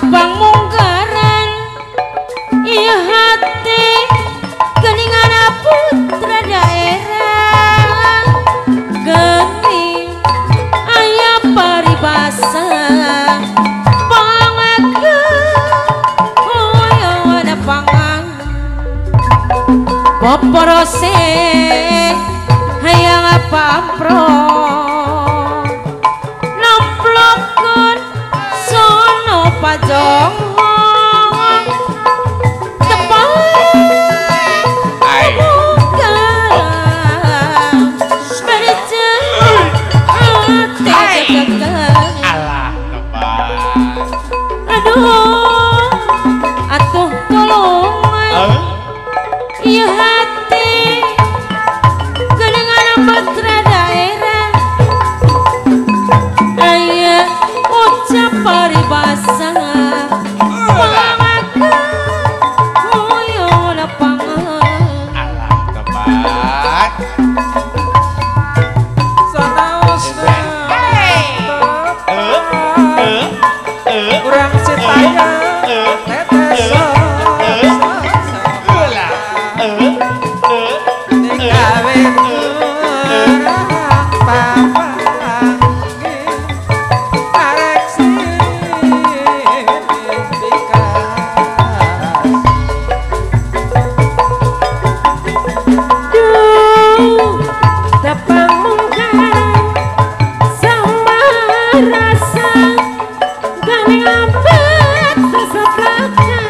abang tepat. 是